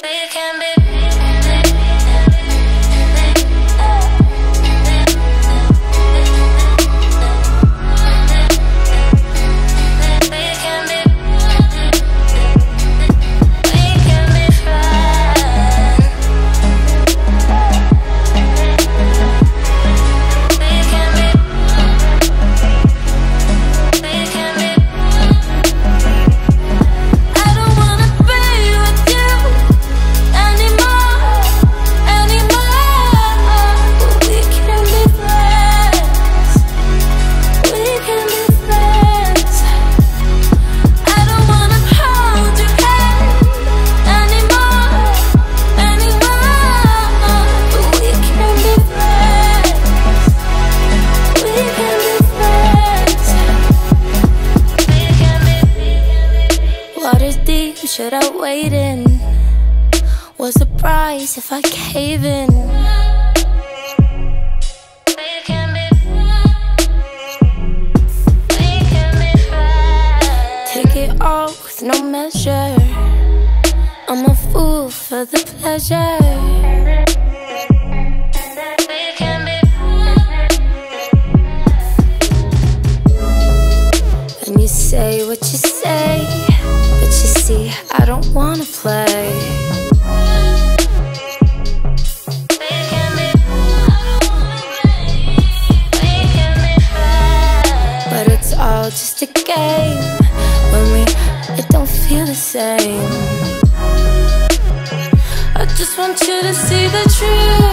say can be. Should I wait in? What's the price if I cave in? Take it all with no measure. I'm a fool for the pleasure. Don't wanna play. But it's all just a game when we it don't feel the same. I just want you to see the truth.